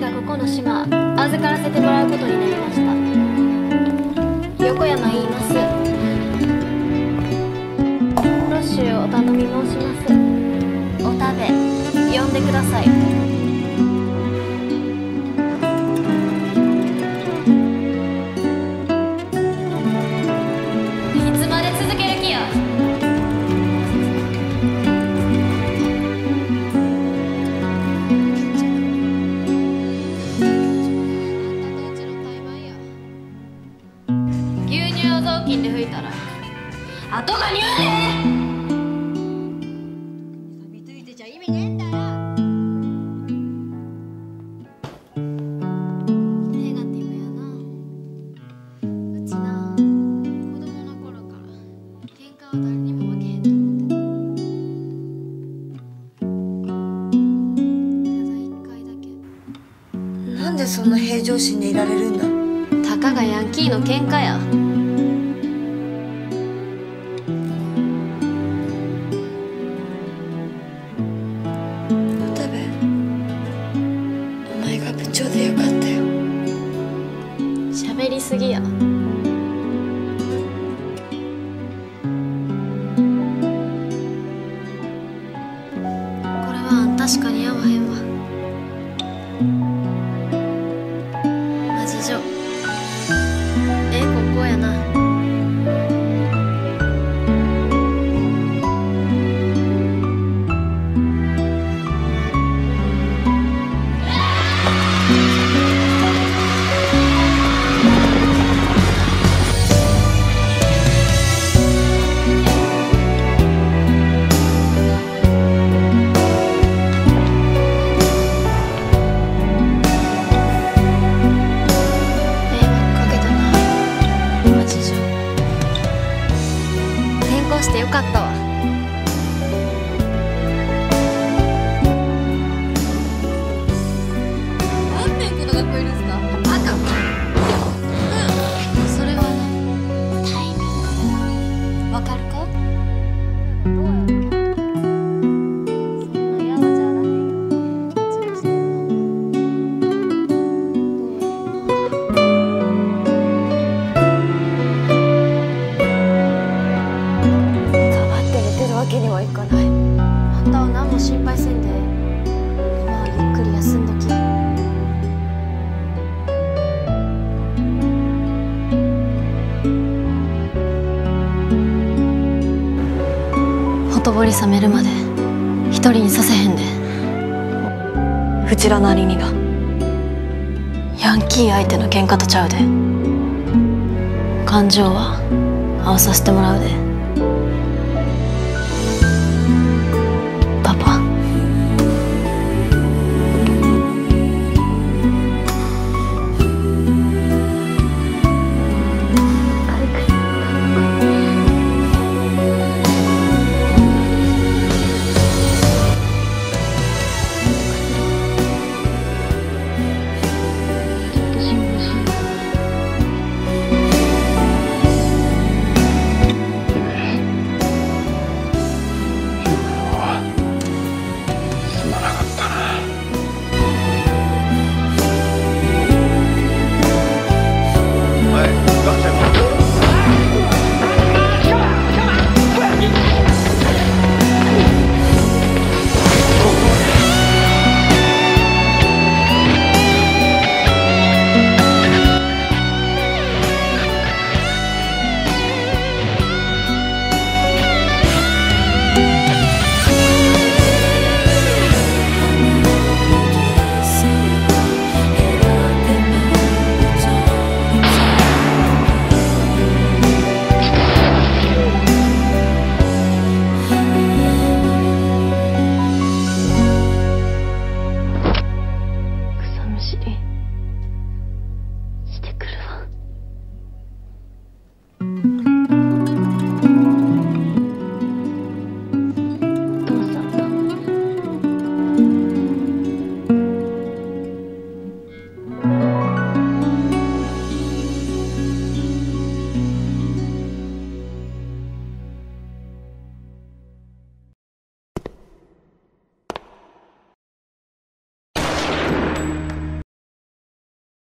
がここの島預からせてもらうことになりました。横山言います。ロッシュお頼み申します。お食べ呼んでください。牛乳を雑巾で拭いたら後が匂うで。錆びついてちゃ意味ねえんだよ。ネガティブやな。うちな子供の頃から喧嘩は誰にも負けへんと思ってた。ただ一回だけ。なんでそんな平常心でいられるんだ？たかがヤンキーの喧嘩やすぎや。確かに合わへんわ。マジじかった。わけにはいかない。あんたは何も心配せんで。今はゆっくり休んどき。ほとぼり冷めるまで一人にさせへんで。うちらなりにだヤンキー相手の喧嘩とちゃうで。感情は合わさせてもらうで